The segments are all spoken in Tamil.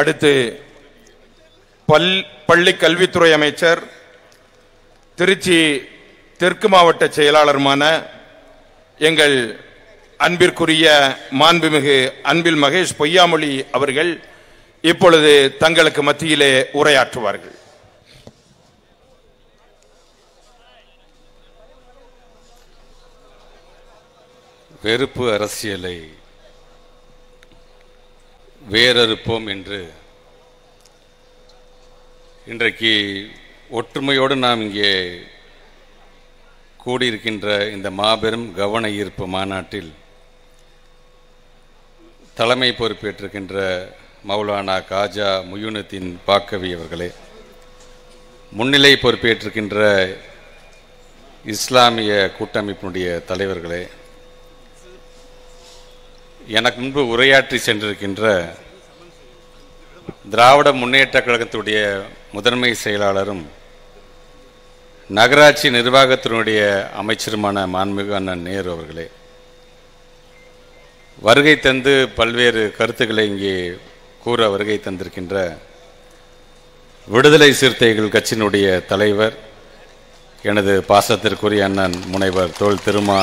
அடுத்து பல் பள்ளி கல்வித்துறை அமைச்சர் திருச்சி தெற்கு மாவட்ட செயலாளருமான எங்கள் அன்பிற்குரிய மாண்புமிகு அன்பில் மகேஷ் பொய்யாமொழி அவர்கள் இப்பொழுது தங்களுக்கு மத்தியிலே உரையாற்றுவார்கள். வெறுப்பு அரசியலை வேறறுப்போம் என்று. இன்றைக்கு ஒற்றுமையோடு நாம் இங்கே கூடியிருக்கின்ற இந்த மாபெரும் கவன ஈர்ப்பு மாநாட்டில் தலைமை பொறுப்பேற்றிருக்கின்ற மௌலானா காஜா முயுனத்தின் பாக்கவி அவர்களே முன்னிலை பொறுப்பேற்றிருக்கின்ற இஸ்லாமிய கூட்டமைப்பினுடைய தலைவர்களே எனக்கு முன்பு உரையாற்றி சென்றிருக்கின்ற திராவிட முன்னேற்ற கழகத்துடைய முதன்மை செயலாளரும் நகராட்சி நிர்வாகத்தினுடைய அமைச்சருமான மாண்புமிகு அண்ணன் நேரு அவர்களே வருகை தந்து பல்வேறு கருத்துக்களை இங்கே கூற வருகை தந்திருக்கின்ற விடுதலை சிறுத்தைகள் கட்சியினுடைய தலைவர் எனது பாசத்திற்குரிய அண்ணன் முனைவர் தோல் திருமா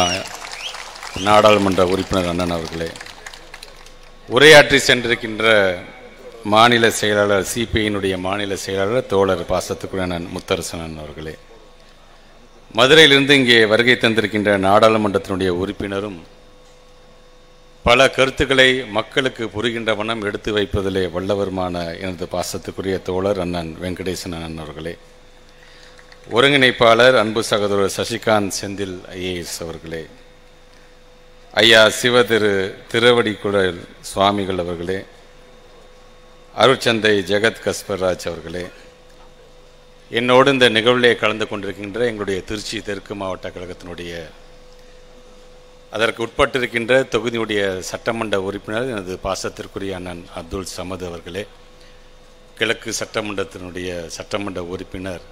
நாடாளுமன்ற உறுப்பினர் அண்ணன் அவர்களே. உரையாற்றி சென்றிருக்கின்ற மாநில செயலாளர் சிபிஐனுடைய மாநில செயலாளர் தோழர் பாசத்துக்குரிய முத்தரசனன் முத்தரசன் அவர்களே. மதுரையிலிருந்து இங்கே வருகை தந்திருக்கின்ற நாடாளுமன்றத்தினுடைய உறுப்பினரும் பல கருத்துக்களை மக்களுக்கு புரிகின்ற வண்ணம் எடுத்து வைப்பதிலே வல்லவருமான எனது பாசத்துக்குரிய தோழர் அண்ணன் வெங்கடேசன் அண்ணன் அவர்களே. ஒருங்கிணைப்பாளர் அன்பு சகோதரர் சசிகாந்த் செந்தில் ஐஏஎஸ் அவர்களே. ஐயா சிவதிரு திருவடிக்குழல் சுவாமிகள் அவர்களே அருட்சந்தை ஜெகத் கஸ்பர்ராஜ் அவர்களே என்னோடு இந்த நிகழ்விலே கலந்து கொண்டிருக்கின்ற எங்களுடைய திருச்சி தெற்கு மாவட்ட கழகத்தினுடைய அதற்கு உட்பட்டிருக்கின்ற தொகுதியுடைய சட்டமன்ற உறுப்பினர் எனது பாசத்திற்குரிய அண்ணன் அப்துல் சமது அவர்களே கிழக்கு சட்டமன்றத்தினுடைய சட்டமன்ற உறுப்பினர்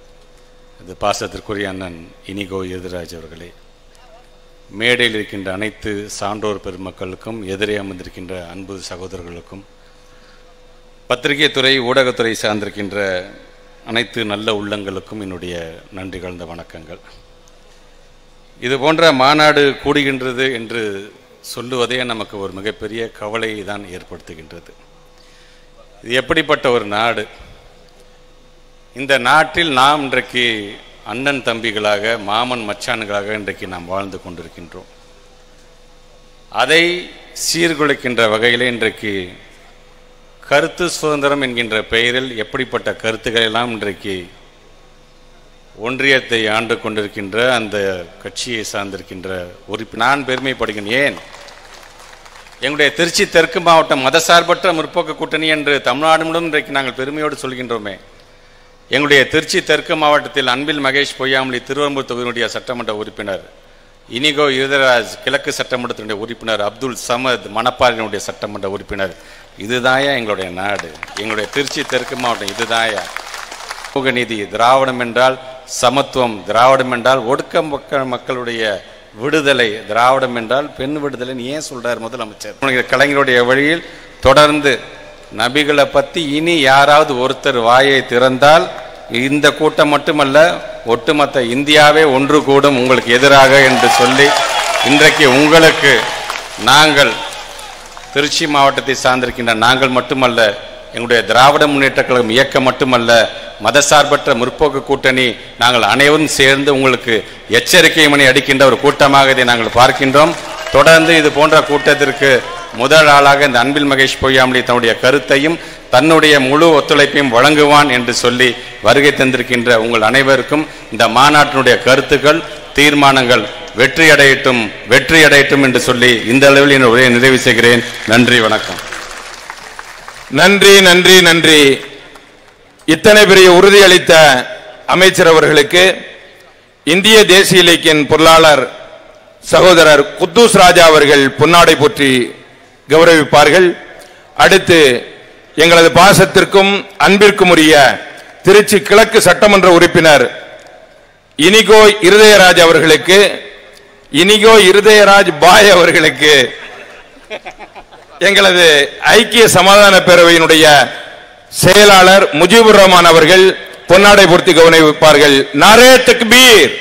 அது பாசத்திற்குரிய அண்ணன் இனிகோ எதிராஜ் அவர்களே. மேடையில் இருக்கின்ற அனைத்து சான்றோர் பெருமக்களுக்கும் எதிரே அமர்ந்திருக்கின்ற அன்பு சகோதரர்களுக்கும் பத்திரிகை துறை ஊடகத்துறை சார்ந்திருக்கின்ற அனைத்து நல்ல உள்ளங்களுக்கும் என்னுடைய நன்றி கலந்த வணக்கங்கள். இது போன்ற மாநாடு கூடுகின்றது என்று சொல்லுவதே நமக்கு ஒரு மிகப்பெரிய கவலையை தான் ஏற்படுத்துகின்றது. இது எப்படிப்பட்ட ஒரு நாடு? இந்த நாட்டில் நாம் இன்றைக்கு அண்ணன் தம்பிகளாக மாமன் மச்சான்களாக இன்றைக்கு நாம் வாழ்ந்து கொண்டிருக்கின்றோம். அதை சீர்குலைக்கின்ற வகையில் இன்றைக்கு கருத்து சுதந்திரம் என்கின்ற பெயரில் எப்படிப்பட்ட கருத்துக்களெல்லாம் இன்றைக்கு ஒன்றியத்தை ஆண்டு கொண்டிருக்கின்ற அந்த கட்சியை சார்ந்திருக்கின்ற உறுப்பு நான் பெருமைப்படுகிறேன். ஏன்? எங்களுடைய திருச்சி தெற்கு மாவட்டம் மதசார்பற்ற முற்போக்கு கூட்டணி என்று தமிழ்நாடு முழுவதும் இன்றைக்கு நாங்கள் பெருமையோடு சொல்கின்றோமே. எங்களுடைய திருச்சி தெற்கு மாவட்டத்தில் அன்பில் மகேஷ் பொய்யாமொழி திருவரம்பூர் தொகுதியினுடைய சட்டமன்ற உறுப்பினர் இனிகோ இருதராஜ் கிழக்கு சட்டமன்றத்தினுடைய உறுப்பினர் அப்துல் சமத் மணப்பாறையினுடைய சட்டமன்ற உறுப்பினர். இதுதாயா எங்களுடைய நாடு. எங்களுடைய திருச்சி தெற்கு மாவட்டம் இதுதாயா. சமூக நீதி திராவிடம் என்றால் சமத்துவம் திராவிடம் என்றால் ஒடுக்க மக்கள் மக்களுடைய விடுதலை திராவிடம் என்றால் பெண் விடுதலைன்னு ஏன் சொல்றார் முதலமைச்சர்? கலைஞருடைய வழியில் தொடர்ந்து நபிகளை பற்றி இனி யாராவது ஒருத்தர் வாயை திறந்தால் இந்த கூட்டம் மட்டுமல்ல ஒட்டுமொத்த இந்தியாவே ஒன்று கூடும் உங்களுக்கு எதிராக என்று சொல்லி இன்றைக்கு உங்களுக்கு நாங்கள் திருச்சி மாவட்டத்தை சார்ந்திருக்கின்ற நாங்கள் மட்டுமல்ல எங்களுடைய திராவிட முன்னேற்ற கழகம் இயக்கம் மட்டுமல்ல மதசார்பற்ற முற்போக்கு கூட்டணி நாங்கள் அனைவரும் சேர்ந்து உங்களுக்கு எச்சரிக்கை மணி அடிக்கின்ற ஒரு கூட்டமாக இதை நாங்கள் பார்க்கின்றோம். தொடர்ந்து இது போன்ற கூட்டத்திற்கு முதல் ஆளாக இந்த அன்பில் மகேஷ் பொய்யாமலி தன்னுடைய கருத்தையும் தன்னுடைய முழு ஒத்துழைப்பையும் வழங்குவான் என்று சொல்லி வருகை தந்திருக்கின்ற உங்கள் அனைவருக்கும் இந்த மாநாட்டினுடைய கருத்துக்கள் தீர்மானங்கள் வெற்றி அடையட்டும் வெற்றி அடையட்டும் என்று சொல்லி இந்த அளவில் என் உரையை நிறைவு செய்கிறேன். நன்றி வணக்கம். நன்றி நன்றி நன்றி. இத்தனை பெரிய உறுதியளித்த அமைச்சர் அவர்களுக்கு இந்திய தேசிய இலக்கியின் பொருளாளர் சகோதரர் குத்தூஸ் ராஜா அவர்கள் பொன்னாடை போற்றி கௌரவிப்பார்கள். அடுத்து எங்களது பாசத்திற்கும் அன்பிற்கும் உரிய திருச்சி கிழக்கு சட்டமன்ற உறுப்பினர் இனிகோ இருதயராஜ் அவர்களுக்கு இனிகோ இருதயராஜ் பாய் அவர்களுக்கு எங்களது ஐக்கிய சமாதான பேரவையினுடைய செயலாளர் முஜிபுர் ரஹ்மான் அவர்கள் பொன்னாடை பொருத்தி கவனிப்பார்கள். நரே தக்பீர்!